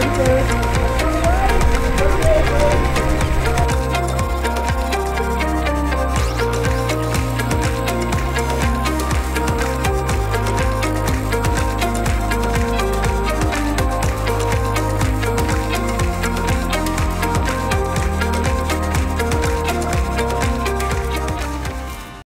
London.